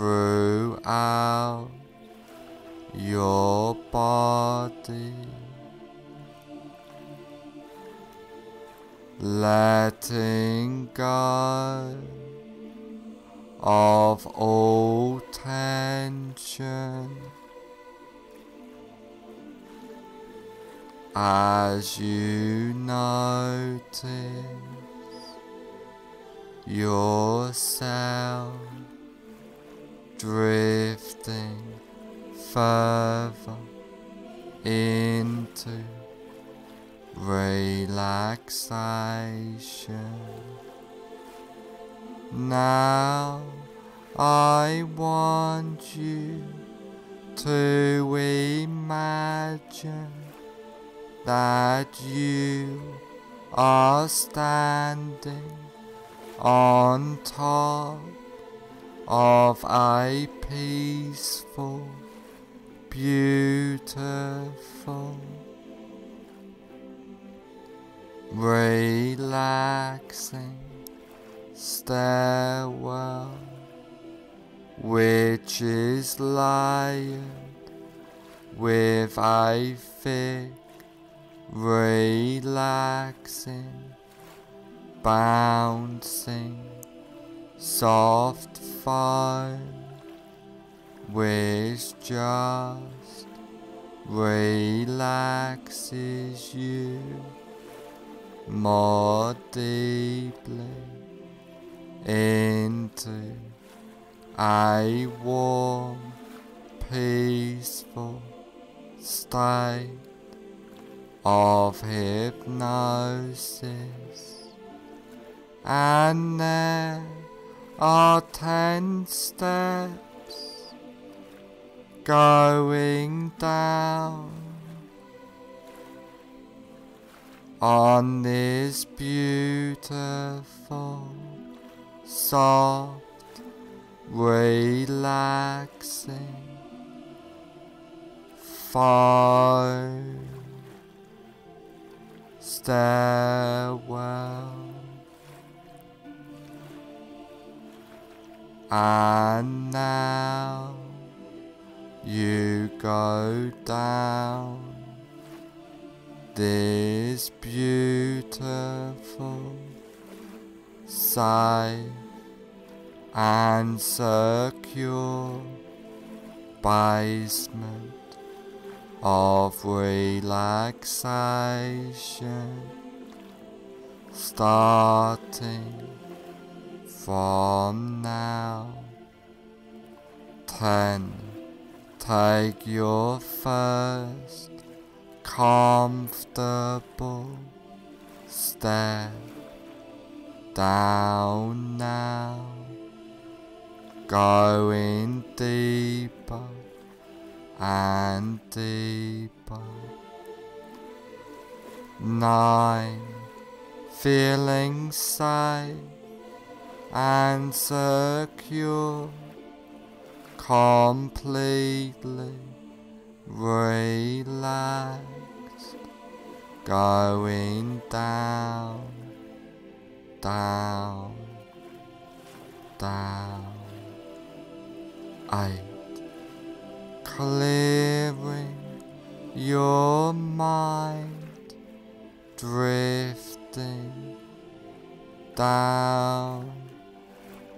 throughout your body, letting go of all tension. As you notice yourself drifting further into relaxation. Now I want you to imagine that you are standing on top of a peaceful, beautiful, relaxing stairwell which is layered with a thick relaxing, bouncing, soft foam, which just relaxes you more deeply into a warm, peaceful state of hypnosis. And there are ten steps going down on this beautiful, soft, relaxing foam stairwell and now you go down this beautiful safe and secure basement of relaxation starting from now. Ten, Take your first comfortable step down now, going deeper and deeper. Nine, feeling safe and secure, completely relaxed, going down, down, down. Eight, clearing your mind, drifting down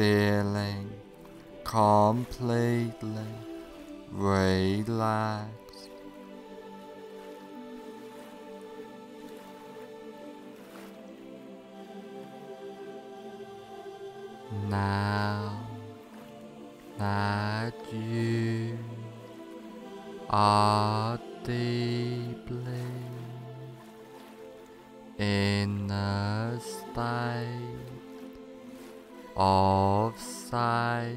feeling completely relaxed. Now that you are deeply in a state of safe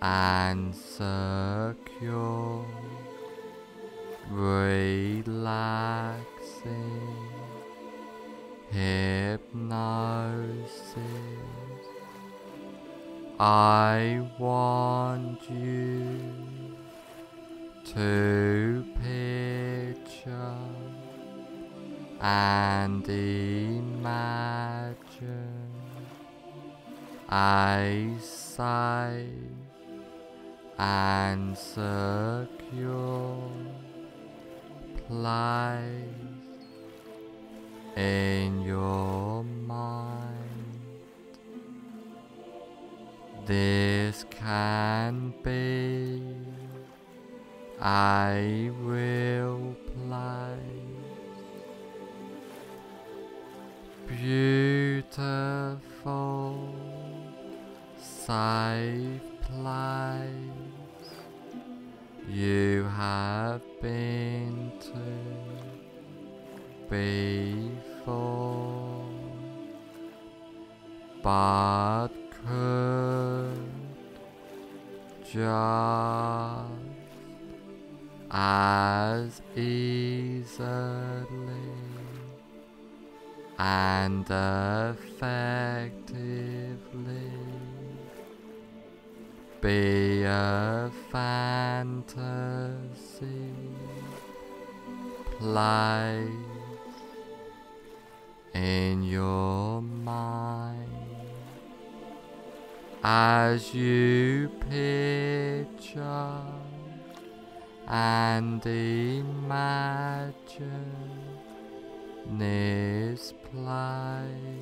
and secure, relaxing hypnosis. I want you to picture and imagine a sigh and secure place in your mind. This can be. I will place, beautiful, safe place you have been to before, but could just as easily and effectively be a fantasy place in your mind as you picture and imagine this place.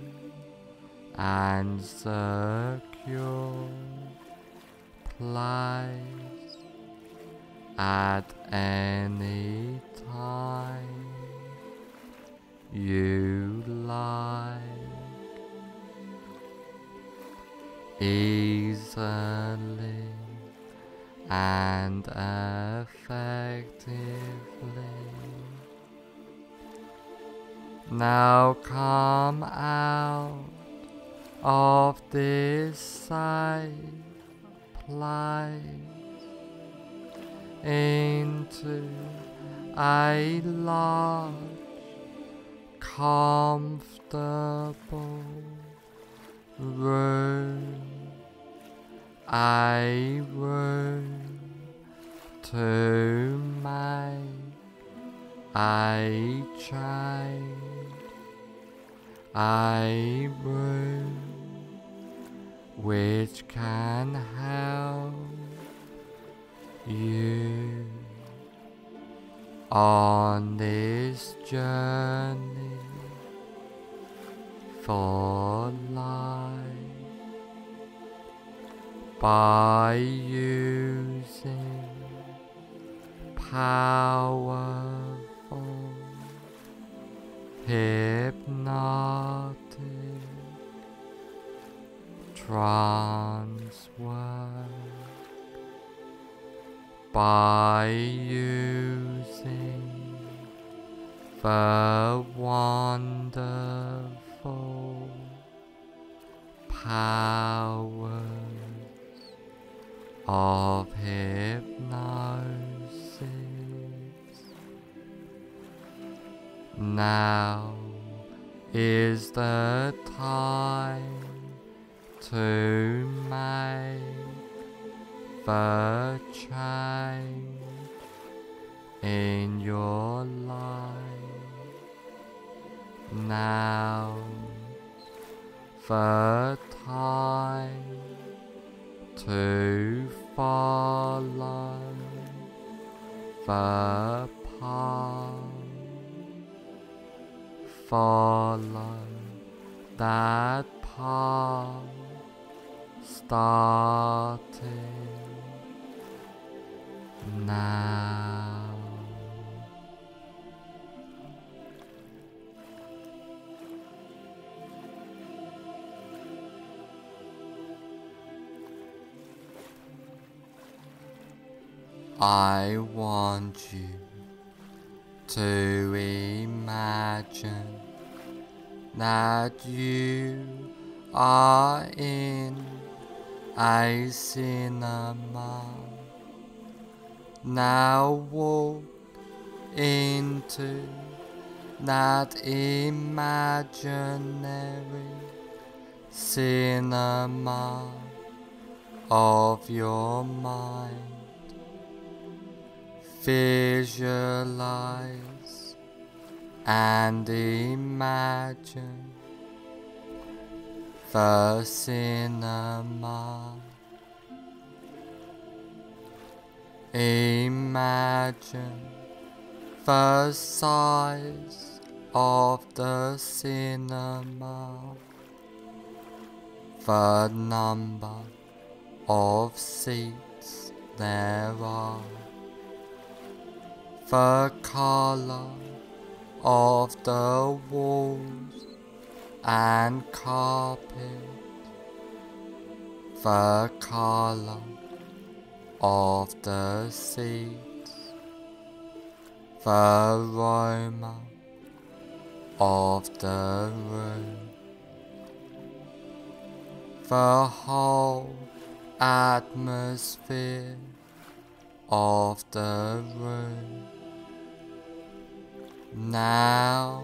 and secure place at any time you like easily and effectively. Now come out of this safe place into a large, comfortable room, I room to my a change, a room which can help you on this journey for life by using powerful hypnotic work by using the wonderful powers of hypnosis. Now is the time to make the change in your life. Now the time to follow the path. Follow that path starting now. I want you to imagine that you are in a cinema Now walk into that imaginary cinema of your mind. Visualize and imagine the cinema. Imagine the size of the cinema, the number of seats there are, the color of the walls and carpet, the color of the seats, the aroma of the room, the whole atmosphere of the room. Now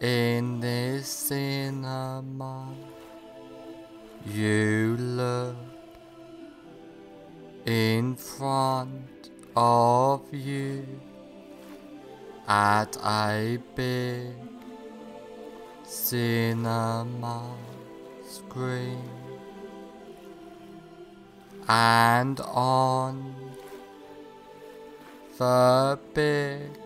in this cinema, you look in front of you at a big cinema screen. And on the big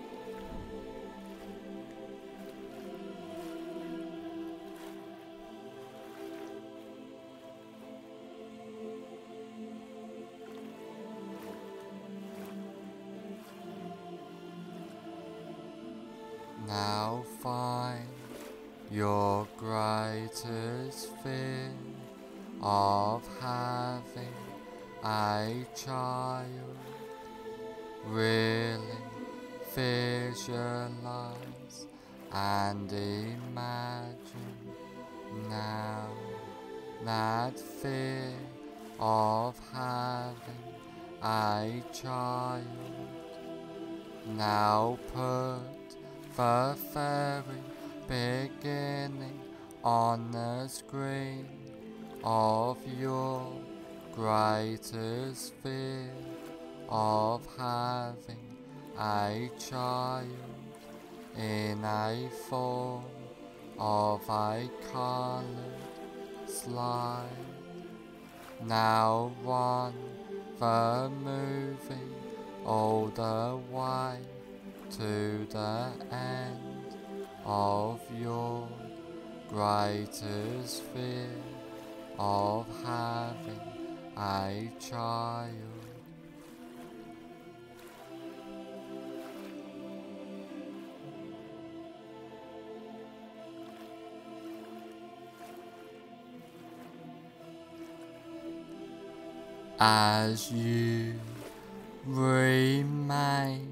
Now find your greatest fear of having a child. Really visualize and imagine now that fear of having a child. Now put the very beginning on the screen of your greatest fear of having a child in a form of a colored slide. Now run the movie all the way to the end of your greatest fear of having a child. As you remain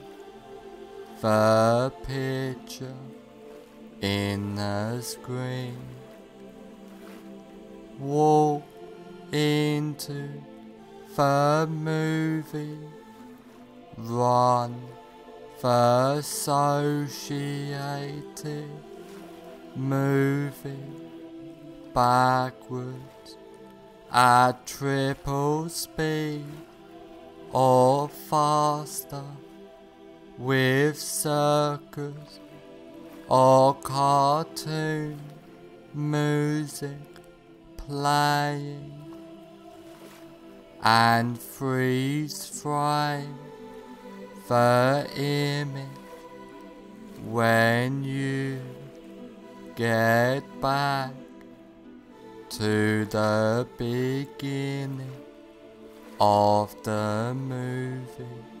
the picture in the screen. Walk into the movie. Run the associated movie backwards at triple speed or faster with circus or cartoon music playing and freeze frame the image when you get back to the beginning of the movie.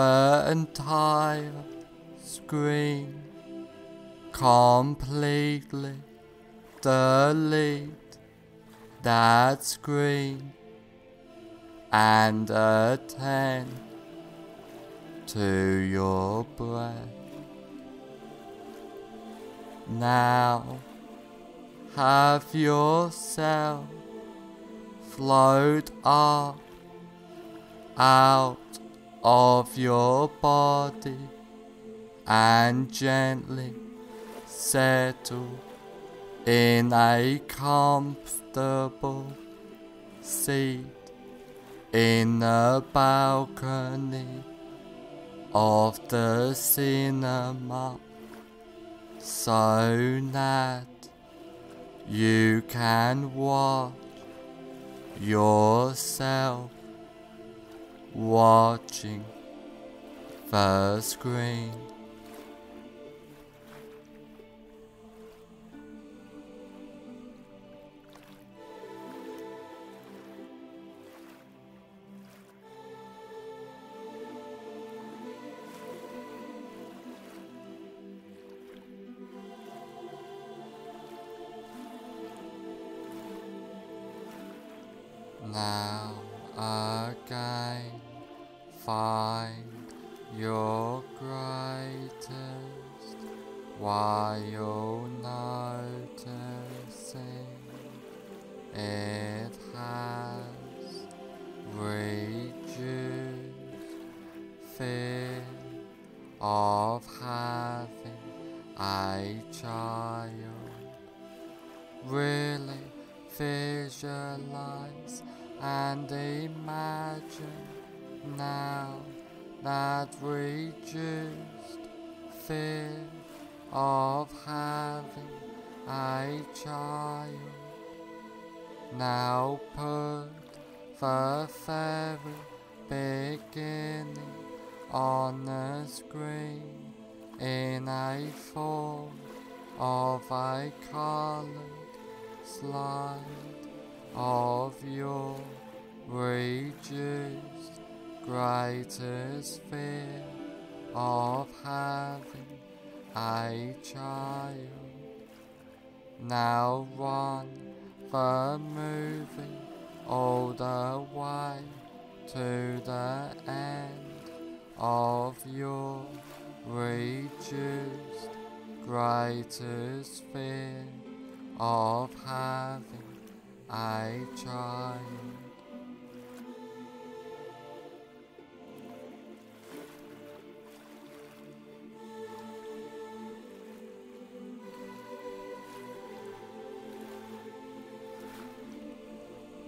entire screen, completely delete that screen and attend to your breath. Now have yourself float up out of your body and gently settle in a comfortable seat in the balcony of the cinema so that you can watch yourself watching the screen. Now again, find your greatest while noticing it has reduced fear of having a child. Really visualize and imagine now that reduced fear of having a child. Now put the very beginning on the screen in a form of a colored slide of your reduced greatest fear of having a child. Now run the movie all the way to the end of your reduced greatest fear of having a child.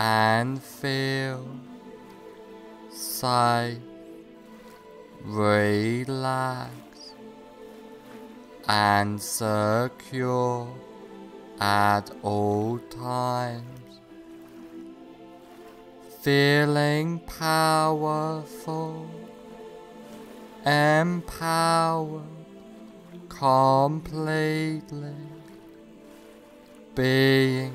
and feel safe, relaxed, and secure at all times, feeling powerful, empowered completely, being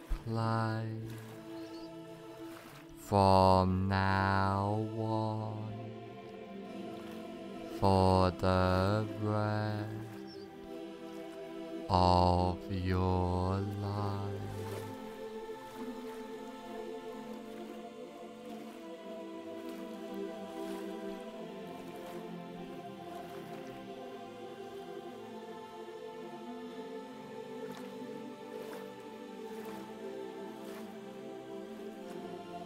place from now on. For the rest of your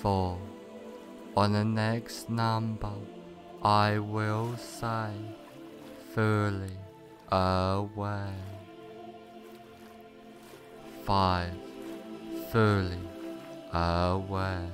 Four, on the next number, I will say fully away. Five, fully aware.